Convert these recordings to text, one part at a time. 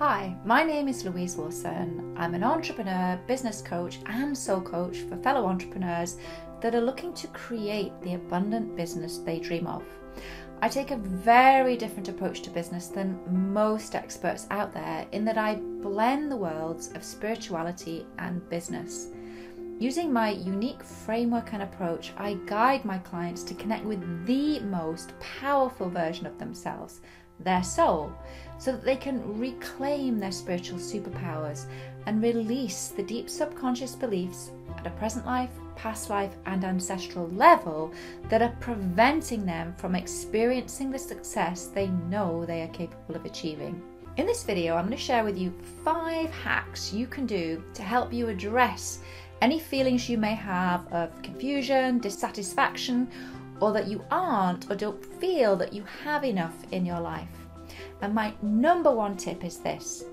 Hi, my name is Louise Wilson. I'm an entrepreneur, business coach, and soul coach for fellow entrepreneurs that are looking to create the abundant business they dream of. I take a very different approach to business than most experts out there in that I blend the worlds of spirituality and business. Using my unique framework and approach, I guide my clients to connect with the most powerful version of themselves, their soul, so that they can reclaim their spiritual superpowers and release the deep subconscious beliefs at a present life, past life, and ancestral level that are preventing them from experiencing the success they know they are capable of achieving. In this video, I'm going to share with you five hacks you can do to help you address any feelings you may have of confusion, dissatisfaction, or that you aren't or don't feel that you have enough in your life. And my number one tip is this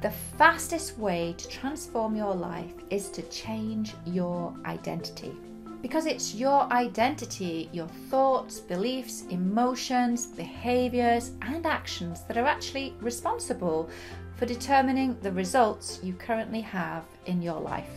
the fastest way to transform your life is to change your identity. Because it's your identity, your thoughts, beliefs, emotions, behaviors, and actions that are actually responsible for determining the results you currently have in your life.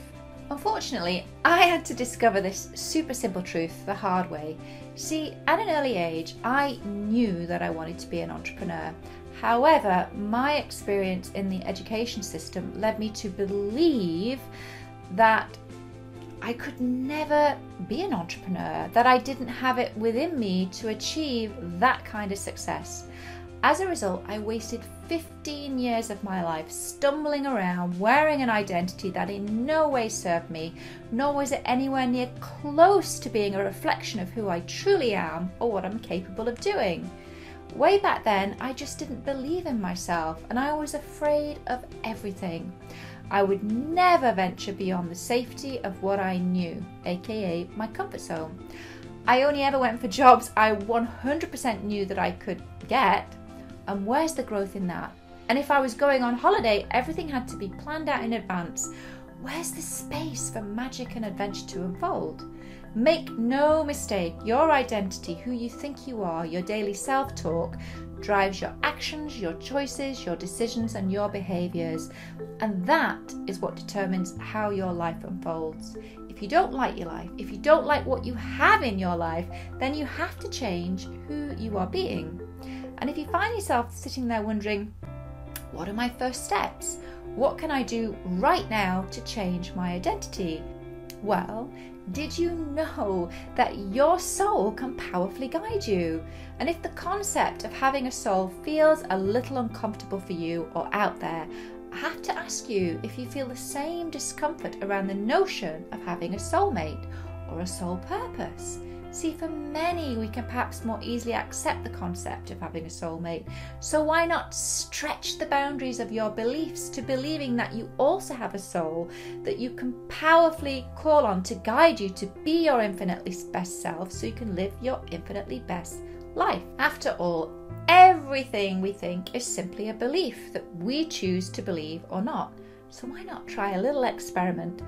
Unfortunately, I had to discover this super simple truth the hard way. See, at an early age, I knew that I wanted to be an entrepreneur. However, my experience in the education system led me to believe that I could never be an entrepreneur, that I didn't have it within me to achieve that kind of success. As a result, I wasted 15 years of my life stumbling around wearing an identity that in no way served me, nor was it anywhere near close to being a reflection of who I truly am or what I'm capable of doing. Way back then, I just didn't believe in myself and I was afraid of everything. I would never venture beyond the safety of what I knew, aka my comfort zone. I only ever went for jobs I 100% knew that I could get and where's the growth in that? And if I was going on holiday, everything had to be planned out in advance. Where's the space for magic and adventure to unfold? Make no mistake, your identity, who you think you are, your daily self talk, drives your actions, your choices, your decisions, and your behaviours. And that is what determines how your life unfolds. If you don't like your life, if you don't like what you have in your life, then you have to change who you are being. And if you find yourself sitting there wondering, what are my first steps? What can I do right now to change my identity? Well, did you know that your soul can powerfully guide you? And if the concept of having a soul feels a little uncomfortable for you or out there, I have to ask you if you feel the same discomfort around the notion of having a soulmate or a soul purpose. See, for many, we can perhaps more easily accept the concept of having a soulmate. So, why not stretch the boundaries of your beliefs to believing that you also have a soul that you can powerfully call on to guide you to be your infinitely best self so you can live your infinitely best life? After all, everything we think is simply a belief that we choose to believe or not. So, why not try a little experiment?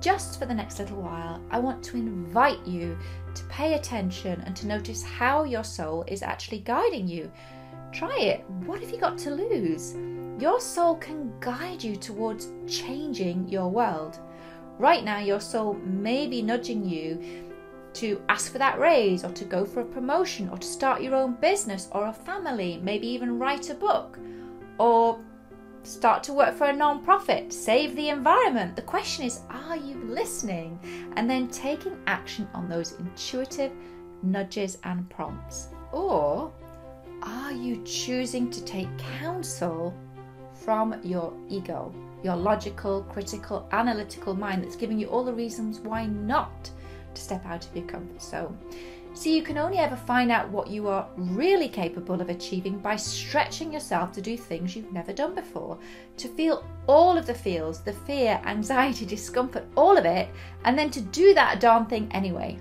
Just for the next little while, I want to invite you to pay attention and to notice how your soul is actually guiding you. Try it. What have you got to lose? Your soul can guide you towards changing your world. Right now, your soul may be nudging you to ask for that raise or to go for a promotion or to start your own business or a family, maybe even write a book or start to work for a non-profit, save the environment. The question is, are you listening? And then taking action on those intuitive nudges and prompts. Or are you choosing to take counsel from your ego, your logical, critical, analytical mind that's giving you all the reasons why not to step out of your comfort zone? So you can only ever find out what you are really capable of achieving by stretching yourself to do things you've never done before, to feel all of the feels, the fear, anxiety, discomfort, all of it, and then to do that darn thing anyway.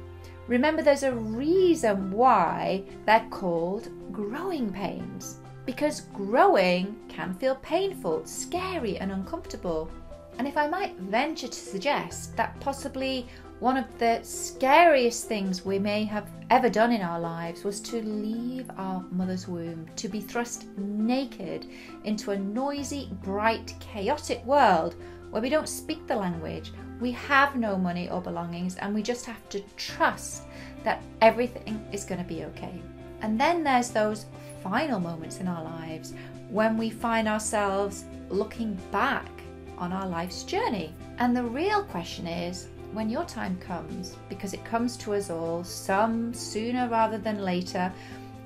Remember, there's a reason why they're called growing pains. Because growing can feel painful, scary, and uncomfortable. And if I might venture to suggest that possibly one of the scariest things we may have ever done in our lives was to leave our mother's womb, to be thrust naked into a noisy, bright, chaotic world where we don't speak the language, we have no money or belongings, and we just have to trust that everything is going to be okay. And then there's those final moments in our lives when we find ourselves looking back on our life's journey. And the real question is when your time comes, because it comes to us all, some sooner rather than later,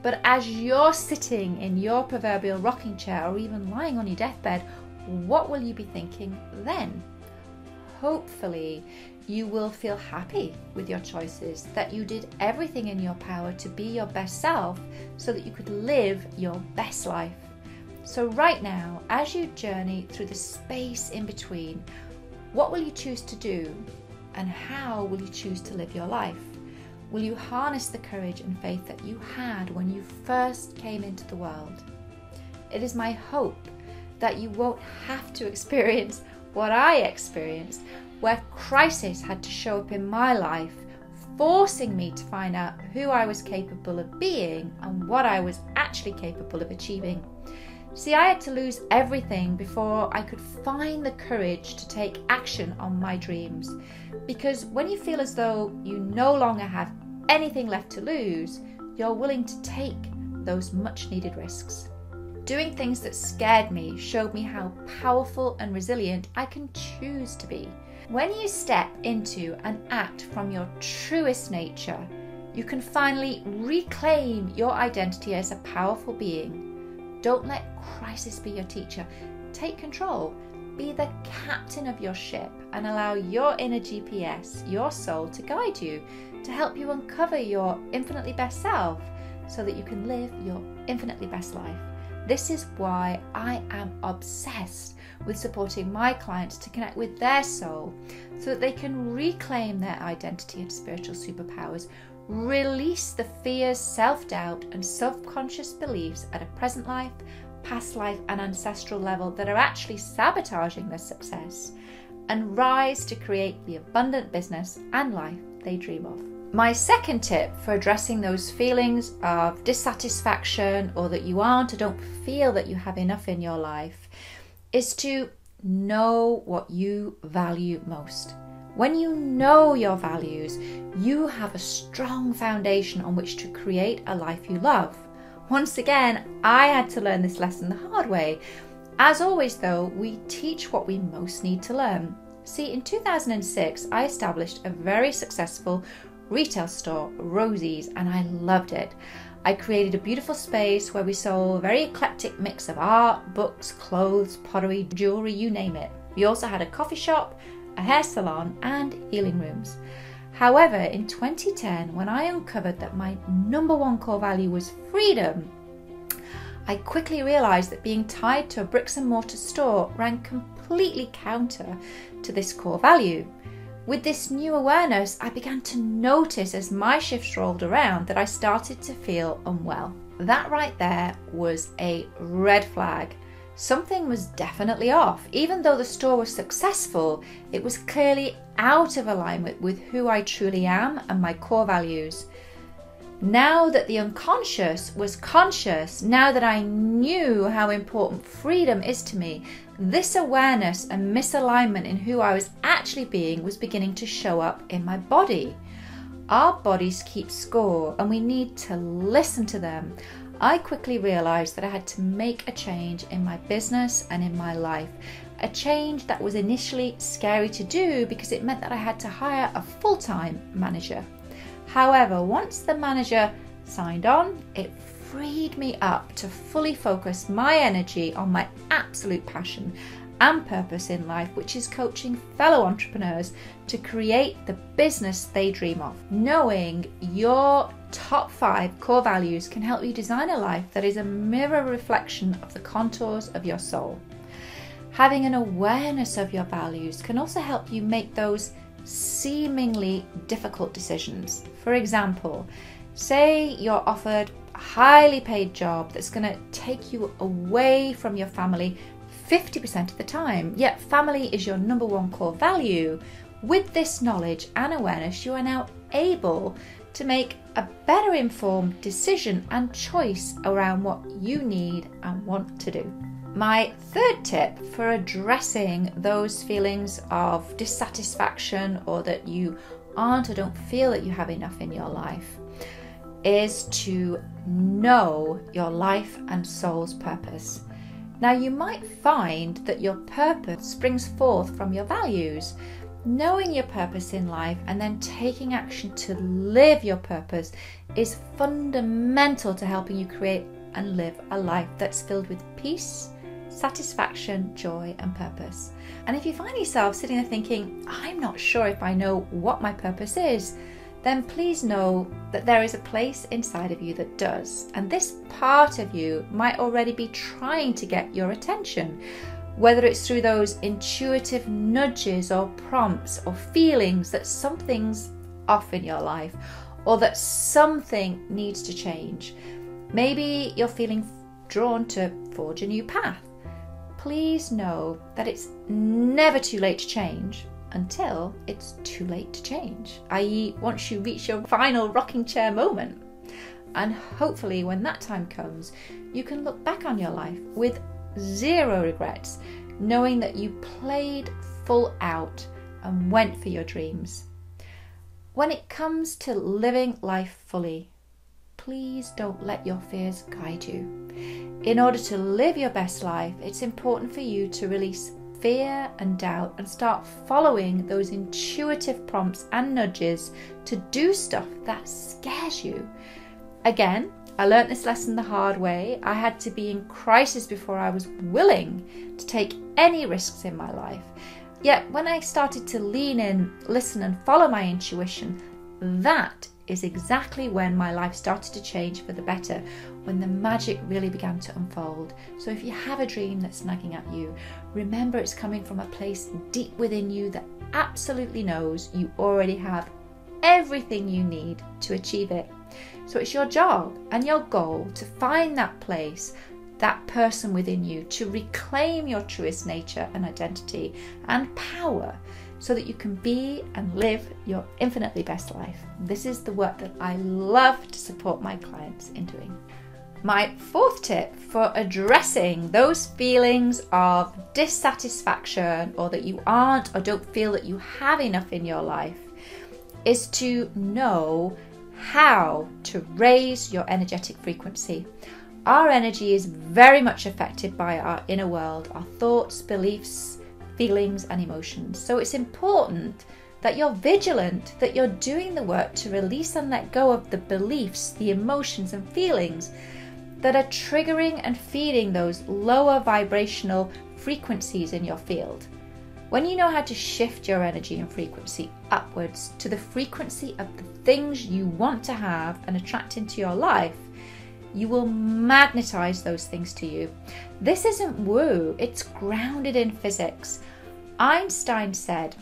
but as you're sitting in your proverbial rocking chair or even lying on your deathbed, what will you be thinking then? Hopefully, you will feel happy with your choices, that you did everything in your power to be your best self so that you could live your best life. So, right now, as you journey through the space in between, what will you choose to do and how will you choose to live your life? Will you harness the courage and faith that you had when you first came into the world? It is my hope that you won't have to experience what I experienced, where crisis had to show up in my life, forcing me to find out who I was capable of being and what I was actually capable of achieving. See, I had to lose everything before I could find the courage to take action on my dreams. Because when you feel as though you no longer have anything left to lose, you're willing to take those much needed risks. Doing things that scared me showed me how powerful and resilient I can choose to be. When you step into and act from your truest nature, you can finally reclaim your identity as a powerful being. Don't let crisis be your teacher. Take control. Be the captain of your ship and allow your inner GPS, your soul, to guide you, to help you uncover your infinitely best self so that you can live your infinitely best life. This is why I am obsessed with supporting my clients to connect with their soul so that they can reclaim their identity and spiritual superpowers, release the fears, self doubt, and subconscious beliefs at a present life, past life, and ancestral level that are actually sabotaging their success, and rise to create the abundant business and life they dream of. My second tip for addressing those feelings of dissatisfaction or that you aren't or don't feel that you have enough in your life is to know what you value most. When you know your values, you have a strong foundation on which to create a life you love. Once again, I had to learn this lesson the hard way. As always, though, we teach what we most need to learn. See, in 2006, I established a very successful retail store, Rosie's, and I loved it. I created a beautiful space where we sold a very eclectic mix of art, books, clothes, pottery, jewellery, you name it. We also had a coffee shop, a hair salon, and healing rooms. However, in 2010, when I uncovered that my number one core value was freedom, I quickly realised that being tied to a bricks and mortar store ran completely counter to this core value. With this new awareness, I began to notice as my shifts rolled around that I started to feel unwell. That right there was a red flag. Something was definitely off. Even though the store was successful, it was clearly out of alignment with who I truly am and my core values. Now that the unconscious was conscious, now that I knew how important freedom is to me, this awareness and misalignment in who I was actually being was beginning to show up in my body. Our bodies keep score and we need to listen to them. I quickly realized that I had to make a change in my business and in my life. A change that was initially scary to do because it meant that I had to hire a full time manager. However, once the manager signed on, it freed me up to fully focus my energy on my absolute passion and purpose in life, which is coaching fellow entrepreneurs to create the business they dream of. Knowing your top five core values can help you design a life that is a mirror reflection of the contours of your soul. Having an awareness of your values can also help you make those seemingly difficult decisions. For example, say you're offered a highly paid job that's going to take you away from your family 50% of the time, yet family is your number one core value, with this knowledge and awareness, you are now able to make a better informed decision and choice around what you need and want to do. My third tip for addressing those feelings of dissatisfaction or that you aren't or don't feel that you have enough in your life is to know your life and soul's purpose. Now, you might find that your purpose springs forth from your values. Knowing your purpose in life and then taking action to live your purpose is fundamental to helping you create and live a life that's filled with peace, satisfaction, joy, and purpose. And if you find yourself sitting there thinking, I'm not sure if I know what my purpose is, then please know that there is a place inside of you that does. And this part of you might already be trying to get your attention, whether it's through those intuitive nudges or prompts or feelings that something's off in your life or that something needs to change. Maybe you're feeling drawn to forge a new path. Please know that it's never too late to change until it's too late to change, i.e., once you reach your final rocking chair moment. And hopefully, when that time comes, you can look back on your life with zero regrets, knowing that you played full out and went for your dreams. When it comes to living life fully, please don't let your fears guide you. In order to live your best life, it's important for you to release fear and doubt and start following those intuitive prompts and nudges to do stuff that scares you. Again, I learnt this lesson the hard way. I had to be in crisis before I was willing to take any risks in my life. Yet, when I started to lean in, listen, and follow my intuition, that is exactly when my life started to change for the better, when the magic really began to unfold. So if you have a dream that's nagging at you, remember it's coming from a place deep within you that absolutely knows you already have everything you need to achieve it. So it's your job and your goal to find that place, that person within you, to reclaim your truest nature and identity and power so that you can be and live your infinitely best life. This is the work that I love to support my clients in doing. My fourth tip for addressing those feelings of dissatisfaction or that you aren't or don't feel that you have enough in your life is to know how to raise your energetic frequency. Our energy is very much affected by our inner world, our thoughts, beliefs, feelings, and emotions. So it's important that you're vigilant, that you're doing the work to release and let go of the beliefs, the emotions, and feelings that are triggering and feeding those lower vibrational frequencies in your field. When you know how to shift your energy and frequency upwards to the frequency of the things you want to have and attract into your life, you will magnetize those things to you. This isn't woo, it's grounded in physics. Einstein said,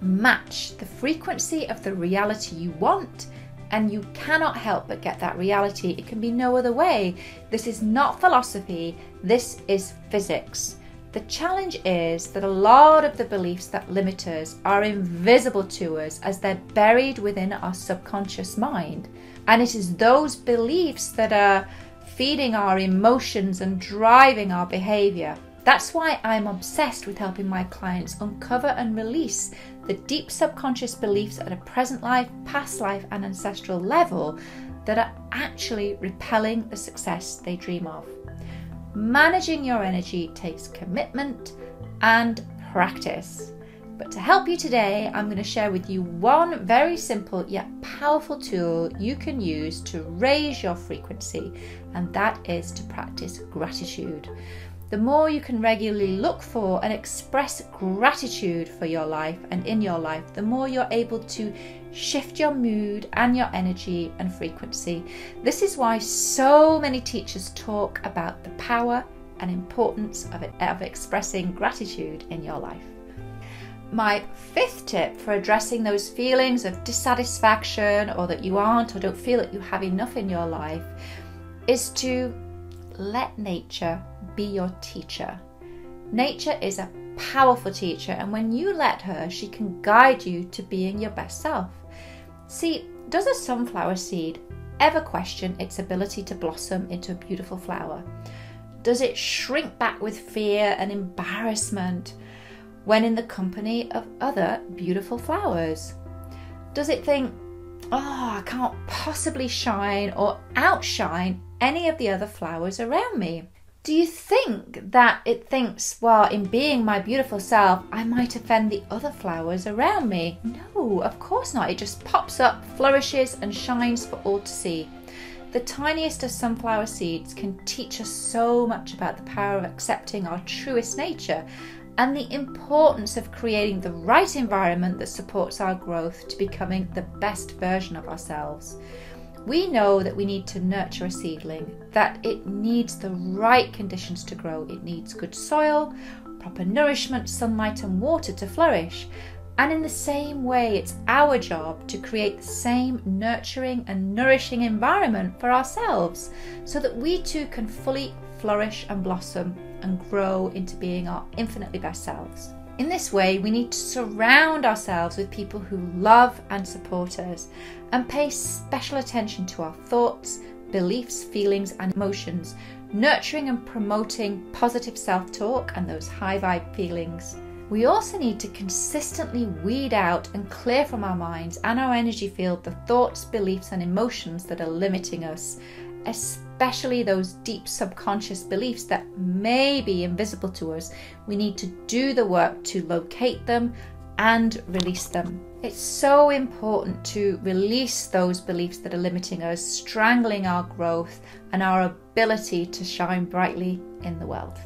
match the frequency of the reality you want, and you cannot help but get that reality. It can be no other way. This is not philosophy, this is physics. The challenge is that a lot of the beliefs that limit us are invisible to us as they're buried within our subconscious mind. And it is those beliefs that are feeding our emotions and driving our behavior. That's why I'm obsessed with helping my clients uncover and release the deep subconscious beliefs at a present life, past life, and ancestral level that are actually repelling the success they dream of. Managing your energy takes commitment and practice. But to help you today, I'm going to share with you one very simple yet powerful tool you can use to raise your frequency, and that is to practice gratitude. The more you can regularly look for and express gratitude for your life and in your life, the more you're able to shift your mood and your energy and frequency. This is why so many teachers talk about the power and importance of, it, of expressing gratitude in your life. My fifth tip for addressing those feelings of dissatisfaction or that you aren't or don't feel that you have enough in your life is to let nature be your teacher. Nature is a powerful teacher, and when you let her, she can guide you to being your best self. See, does a sunflower seed ever question its ability to blossom into a beautiful flower? Does it shrink back with fear and embarrassment when in the company of other beautiful flowers? Does it think, oh, I can't possibly shine or outshine any of the other flowers around me? Do you think that it thinks, well, in being my beautiful self, I might offend the other flowers around me? No, of course not. It just pops up, flourishes, and shines for all to see. The tiniest of sunflower seeds can teach us so much about the power of accepting our truest nature and the importance of creating the right environment that supports our growth to becoming the best version of ourselves. We know that we need to nurture a seedling, that it needs the right conditions to grow. It needs good soil, proper nourishment, sunlight, and water to flourish. And in the same way, it's our job to create the same nurturing and nourishing environment for ourselves so that we too can fully flourish and blossom and grow into being our infinitely best selves. In this way, we need to surround ourselves with people who love and support us and pay special attention to our thoughts, beliefs, feelings, and emotions, nurturing and promoting positive self talk and those high vibe feelings. We also need to consistently weed out and clear from our minds and our energy field the thoughts, beliefs, and emotions that are limiting us especially those deep subconscious beliefs that may be invisible to us. We need to do the work to locate them and release them. It's so important to release those beliefs that are limiting us, strangling our growth and our ability to shine brightly in the world.